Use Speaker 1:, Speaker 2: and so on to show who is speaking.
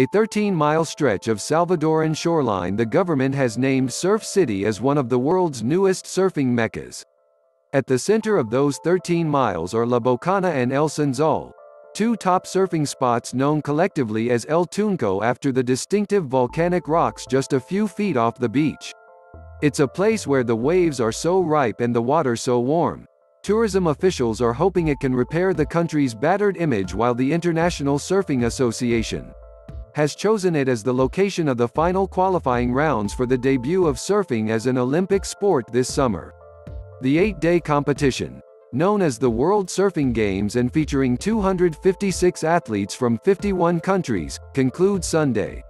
Speaker 1: A 13-mile stretch of Salvadoran shoreline the government has named Surf City as one of the world's newest surfing meccas. At the center of those 13 miles are La Bocana and El Sunzal, two top surfing spots known collectively as El Tunco after the distinctive volcanic rocks just a few feet off the beach. It's a place where the waves are so ripe and the water so warm. Tourism officials are hoping it can repair the country's battered image while the International Surfing Association has chosen it as the location of the final qualifying rounds for the debut of surfing as an Olympic sport this summer. The eight-day competition, known as the World Surfing Games and featuring 256 athletes from 51 countries, concludes Sunday.